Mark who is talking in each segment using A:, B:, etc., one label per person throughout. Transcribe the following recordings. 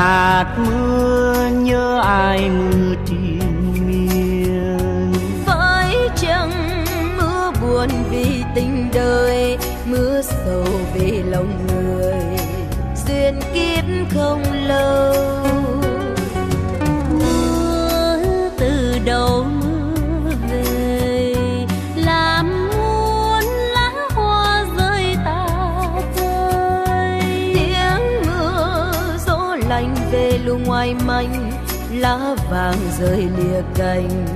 A: hạt mưa nhớ ai mưa triền miên.
B: Phải chăng mưa buồn vì tình đời, mưa sầu vì lòng người. Duyên kiếp không lâu.
C: Về
B: lu ngoài manh lá vàng rơi lìa cành,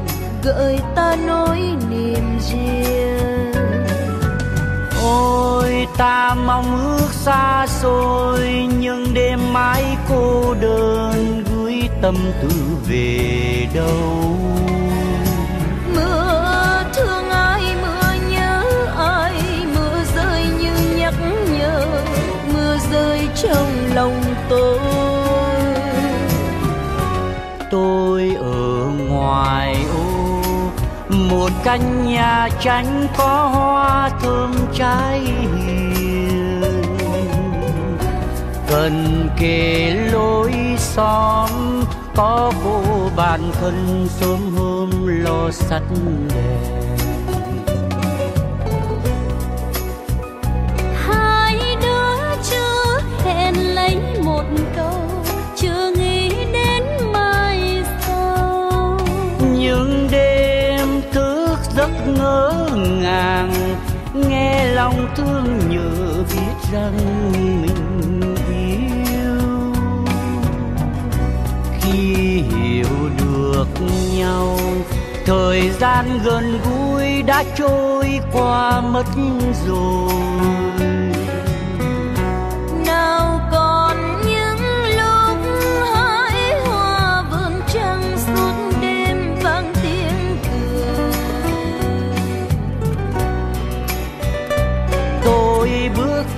B: gợi ta nỗi niềm riêng.
A: Ôi, ta mong ước xa xôi, nhưng đêm mãi cô đơn, gửi tâm tư về đâu? Một căn nhà tranh có hoa thơm trái hiền. Gần kề lối xóm có vô bàn thân sớm hôm lo sắt đèn. Ngàng nghe lòng thương nhớ biết rằng mình yêu. Khi hiểu được nhau, thời gian gần gũi đã trôi qua mất rồi.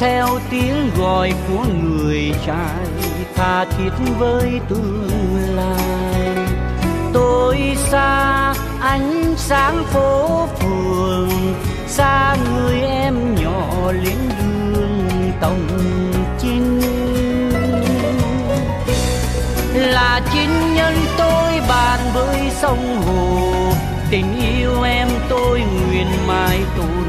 A: Theo tiếng gọi của người trai, tha thiết với tương lai. Tôi xa ánh sáng phố phường, xa người em nhỏ lên đường tổng chinh là chính nhân tôi bàn với sông hồ, tình yêu em tôi nguyện mãi tôi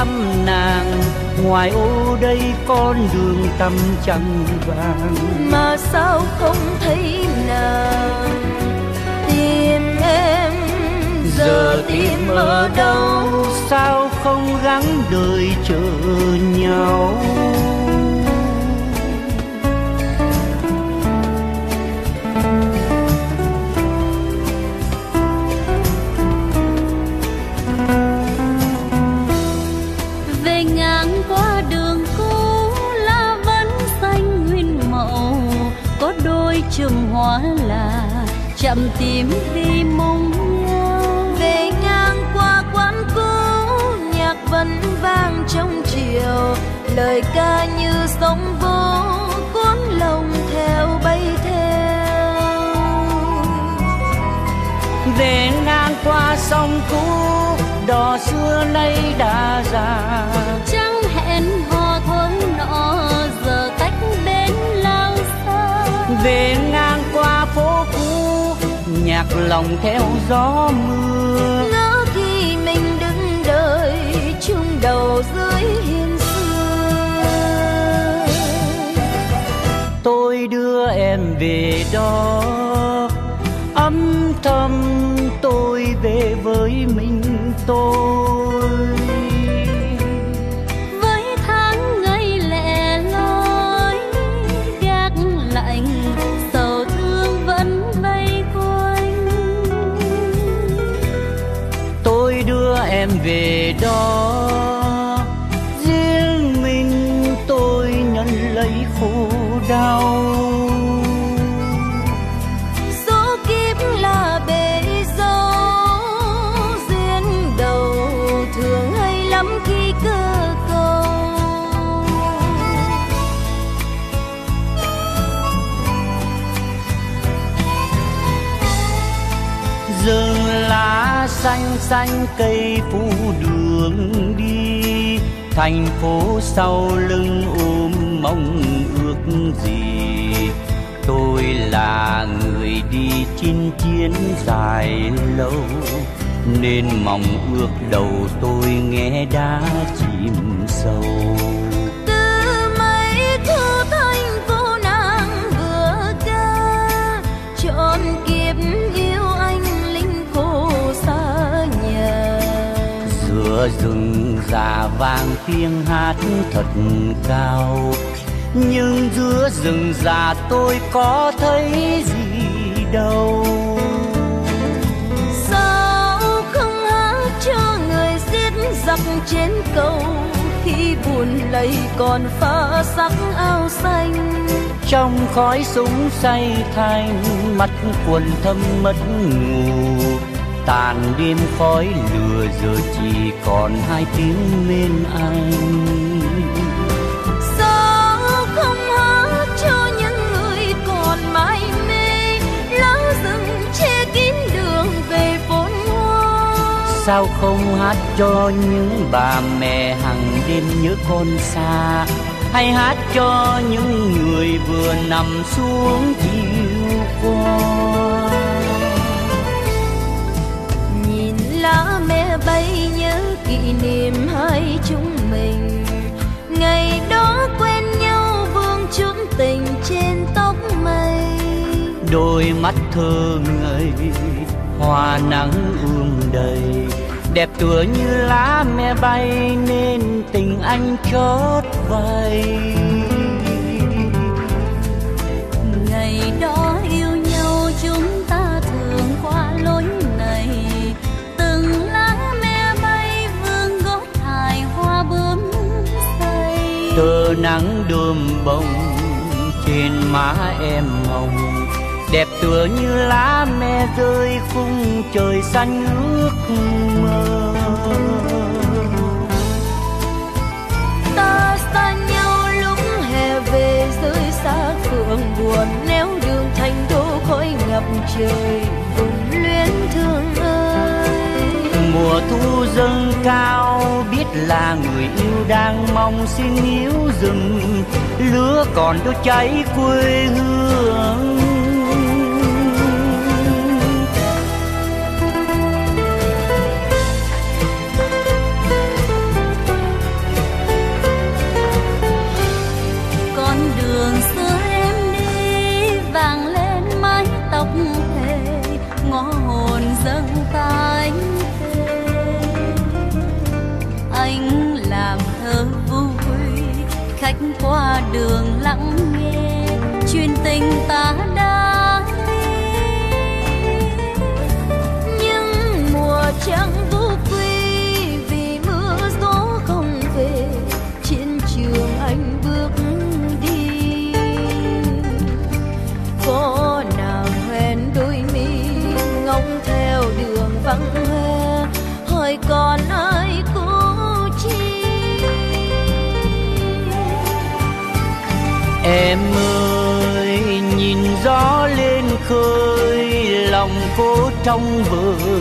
A: thăm nàng ngoài ô đây con đường tăm trăng vàng.
B: Mà sao không thấy nàng? Tìm em
A: giờ tìm ở đâu? Sao không gắng đời chờ nhau
C: chậm tìm vì mong nhau
B: về ngang qua quán cũ, nhạc vẫn vang trong chiều. Lời ca như sóng vô, cuốn lòng theo bay theo.
A: Về ngang qua sông cũ, đò xưa nay đã già. Lòng theo gió mưa.
B: Ngỡ khi mình đứng đợi chung đầu dưới hiên xưa.
A: Tôi đưa em về đó âm thầm tôi về với mình tôi em về đó. Riêng mình tôi nhận lấy khổ đau. Xanh xanh cây phủ đường đi. Thành phố sau lưng ôm mong ước gì. Tôi là người đi chinh chiến dài lâu, nên mong ước đầu tôi nghe đã chìm sâu. Già vàng tiếng hát thật cao. Nhưng giữa rừng già tôi có thấy gì đâu.
B: Giặc trên cầu khi buồn lầy còn pha sắc áo xanh?
A: Trong khói súng say thành mắt quần thâm mất ngủ tàn đêm khói lửa giờ chỉ còn hai tiếng bên anh sao không hát cho những bà mẹ hằng đêm nhớ con xa hay hát cho những người vừa nằm xuống chiều qua
B: bay nhớ kỷ niệm hai chúng mình. Ngày đó quen nhau vương chút tình trên tóc mây.
A: Đôi mắt thơ ngây, hoa nắng ươm đầy. Đẹp tựa như lá me bay nên tình anh chót vay tơ nắng đơm bông trên má em hồng đẹp tựa như lá me rơi khung trời xanh ước mơ.
B: Ta xa nhau lúc hè về rơi xa phượng buồn nếu đường thành đô khói ngập trời vùng luyến thương ơi.
A: Mùa thu dâng cao là người yêu đang mong xin níu rừng lứa còn đốt cháy quê hương. Lòng cô trong vơi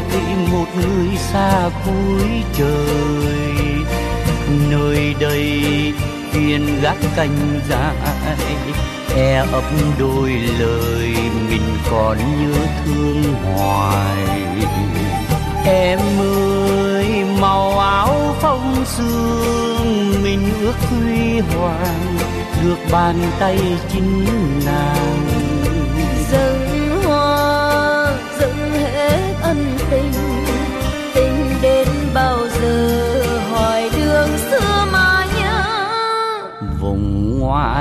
A: một người xa cuối trời. Nơi đây tiên gác canh dài e ấp đôi lời mình còn nhớ thương hoài. Em ơi, màu áo phong sương mình ước huy hoàng, được bàn tay chính nàng.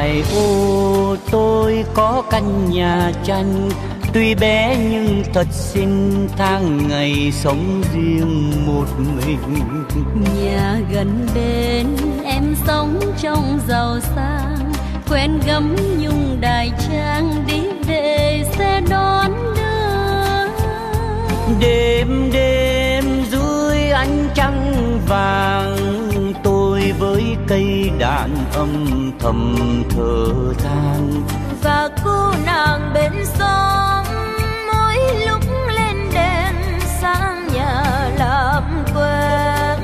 A: Ngoại ô tôi có căn nhà tranh tuy bé nhưng thật xinh tháng ngày sống riêng một mình.
C: Nhà gần bên em sống trong giàu sang quen gấm nhung đài trang đi về xe đón đưa.
A: Đêm đêm dưới ánh trăng vàng gian âm thầm thở than.
B: Và cô nàng bên xóm mỗi lúc lên đèn sang nhà làm quen.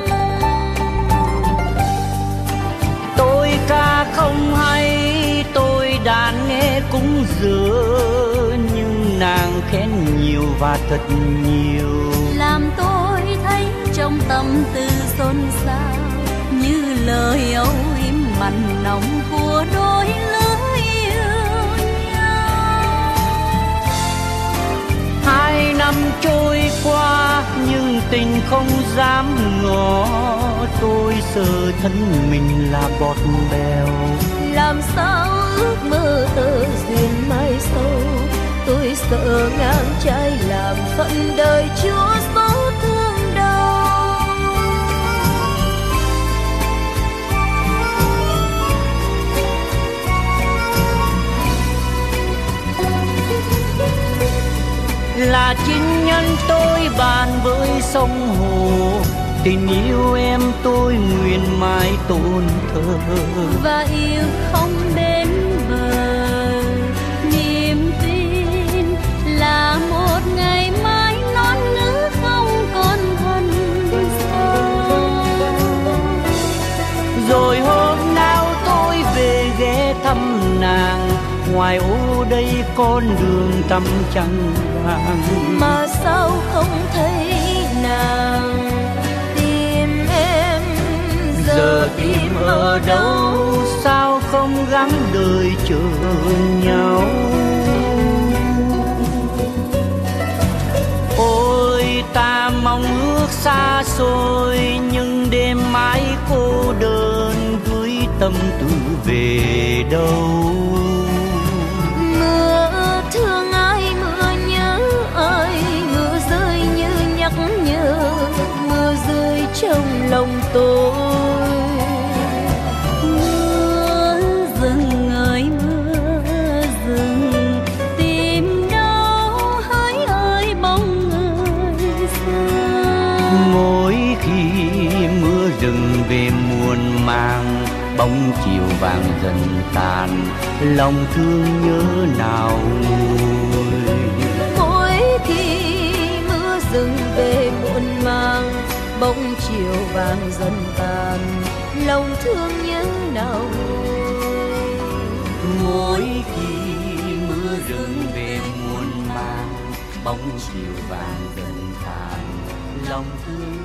A: Tôi ca không hay tôi đàn nghe cũng dở nhưng nàng khen nhiều và thật nhiều.
C: Làm tôi thấy trong tâm tư xôn xao mặn nồng của đôi lứa yêu nhau.
A: Hai năm trôi qua nhưng tình không dám ngỏ tôi sợ thân mình là bọt bèo.
B: Làm sao ước mơ tơ duyên mai sâu tôi sợ ngang trái làm phận đời chúa
A: là chính nhân tôi bàn với sông hồ. Tình yêu em tôi nguyện mãi tôn thờ.
C: Và yêu không
A: đây con đường tăm trăng vàng.
B: Mà sao không thấy nàng tìm em?
A: Giờ tìm ở đâu? sao không gắng đời chờ nhau? Ôi ta mong ước xa xôi nhưng đêm mãi cô đơn gửi tâm tư về đâu
B: trong lòng tôi.
C: Mưa rừng ơi mưa rừng, tìm đâu hỡi ơi bóng người xa
A: mỗi khi mưa rừng về muôn mang bóng chiều vàng dần tàn, lòng thương nhớ nào
B: thương nhớ nào
A: mỗi khi mưa rừng về muôn mang bóng chiều vàng dần tàn lòng thương